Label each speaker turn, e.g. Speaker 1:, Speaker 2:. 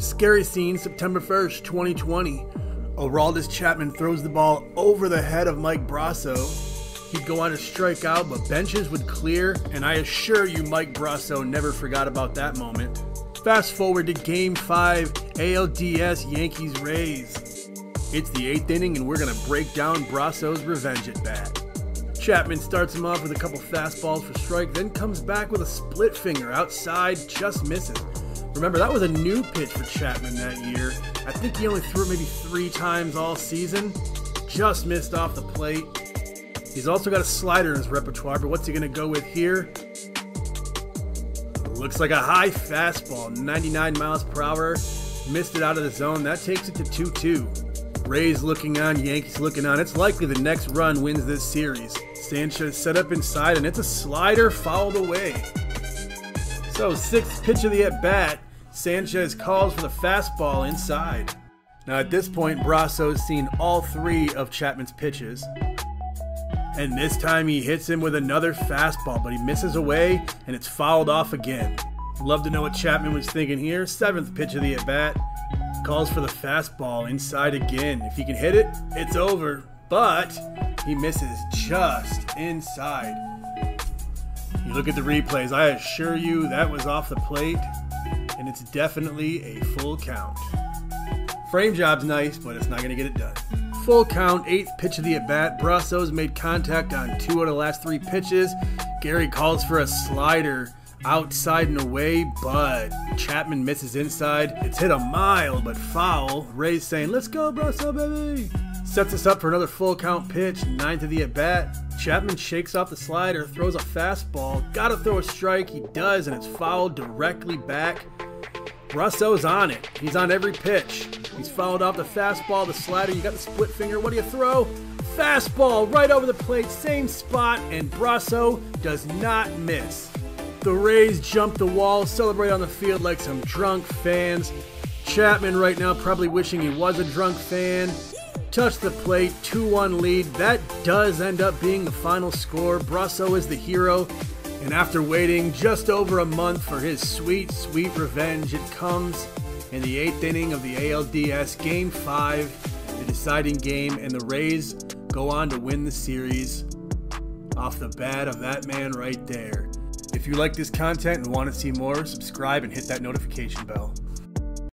Speaker 1: Scary scene, September 1st, 2020. Aroldis Chapman throws the ball over the head of Mike Brosseau. He'd go on to strike out, but benches would clear, and I assure you Mike Brosseau never forgot about that moment. Fast forward to Game 5, ALDS Yankees Rays. It's the eighth inning, and we're going to break down Brosseau's revenge at bat. Chapman starts him off with a couple fastballs for strike, then comes back with a split finger outside, just misses. Remember, that was a new pitch for Chapman that year. I think he only threw it maybe three times all season. Just missed off the plate. He's also got a slider in his repertoire, but what's he going to go with here? Looks like a high fastball, 99 miles per hour. Missed it out of the zone. That takes it to 2 2. Rays looking on, Yankees looking on. It's likely the next run wins this series. Sanchez set up inside, and it's a slider fouled away. So, sixth pitch of the at bat, Sanchez calls for the fastball inside. Now, at this point, Brosseau's seen all three of Chapman's pitches. And this time he hits him with another fastball, but he misses away and it's fouled off again. Love to know what Chapman was thinking here. Seventh pitch of the at bat. Calls for the fastball inside again. If he can hit it, it's over. But he misses just inside. You look at the replays, I assure you that was off the plate, and it's definitely a full count. Frame job's nice, but it's not going to get it done. Full count, eighth pitch of the at bat. Brosseau's made contact on two out of the last three pitches. Gary calls for a slider outside and away, but Chapman misses inside. It's hit a mile, but foul. Ray's saying, Let's go, Brosseau, baby! Sets us up for another full count pitch, ninth of the at bat. Chapman shakes off the slider, throws a fastball. Gotta throw a strike. He does, and it's fouled directly back. Brosseau's on it. He's on every pitch. He's fouled off the fastball, the slider. You got the split finger. What do you throw? Fastball right over the plate, same spot, and Brosseau does not miss. The Rays jump the wall, celebrate on the field like some drunk fans. Chapman right now probably wishing he was a drunk fan touch the plate, 2 1 lead. That does end up being the final score. Brosseau is the hero. And after waiting just over a month for his sweet, sweet revenge, it comes in the eighth inning of the ALDS Game 5, the deciding game, and the Rays go on to win the series off the bat of that man right there. If you like this content and want to see more, subscribe and hit that notification bell.